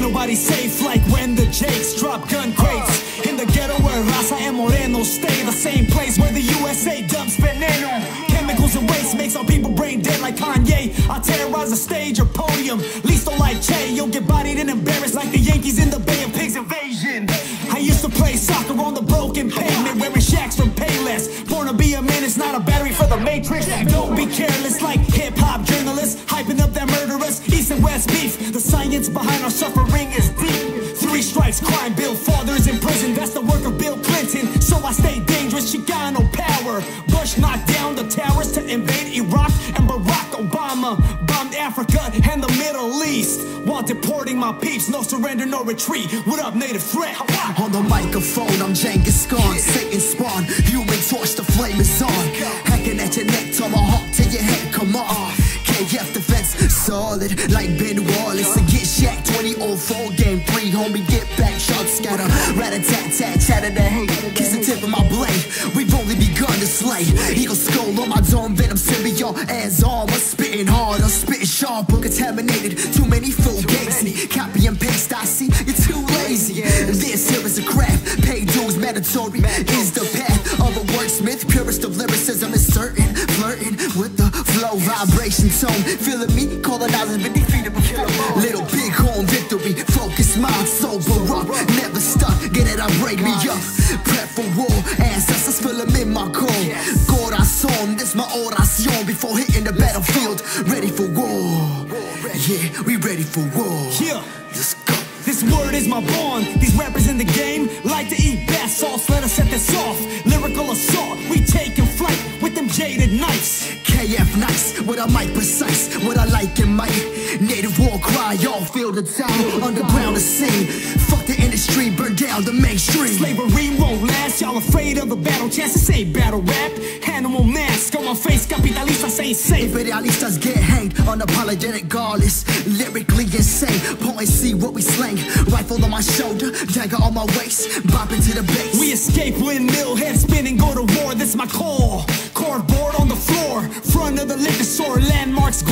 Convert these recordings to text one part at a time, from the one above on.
nobody's safe like when the Jakes drop gun crates in the ghetto where Raza and Moreno stay. The same place where the USA dumps veneno. Chemicals and waste makes our people brain dead like Kanye. I terrorize the stage or podium. Least don't like Che. You'll get bodied and embarrassed like the Yankees in the Bay of Pigs invasion. I used to play soccer on the broken pavement, wearing Shaq's from Payless. Born to be a man, it's not a battery for the Matrix. Don't be careless like hip hop journalists, hyping up that murderous East and West beef. The science behind our suffering I stay dangerous, Chicano power. Bush knocked down the towers to invade Iraq, and Barack Obama bombed Africa and the Middle East while deporting my peeps. No surrender, no retreat. What up, native threat? On the microphone, I'm Genghis Khan, solid like Ben Wallace. And get Shaq 2004 game 3, homie, get back, shot scatter. Rat a tat tat, chatter the hate. Kiss the tip of my blade, we've only begun to slay. Eagle skull on my dome, venom symbiote, as armor. Spitting hard, I'm spitting sharp, contaminated. Too many full games, copy and paste, I see you're too lazy. This here is a craft, pay dues mandatory is the path of a wordsmith. Purest of lyricism is certain, flirting with the flow, vibration, tone. Feeling me, Prep for war, ancestors feel them in my core. Corazon, this my oración before hitting the battlefield. Ready for war. Yeah, we ready for war. Yeah. Let's go. This word is my bond. These rappers in the game like to eat bath sauce. Let us set this off. Lyrical assault. We taking flight with them jaded knives. KF nice, what I might precise, what I like in my native war cry. Y'all feel the town, underground the scene. Fuck the industry, burn down the mainstream. Slavery chance. This ain't battle rap. Animal mask on my face. Capitalistas ain't safe. Imperialistas get hanged, unapologetic, godless, lyrically insane. Point see what we slang. Rifle on my shoulder, dagger on my waist, bopping to the bass. We escape windmill, head spinning, go to war. This my call. Cardboard on the floor, front of the liquor store, landmarks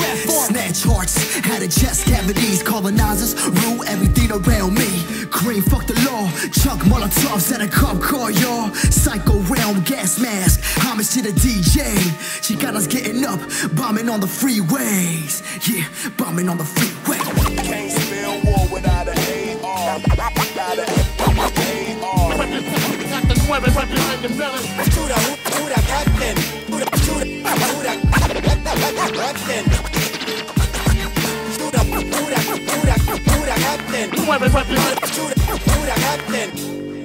molotovs at a cop car, y'all. Psycho realm, gas mask, homage to the DJ. Chicanas getting up, bombing on the freeways. Yeah, bombing on the freeway. Can't spell war without an AR. Without an AR. Chuda, chuda, captain. Captain. Captain. Chuda, chuda, captain.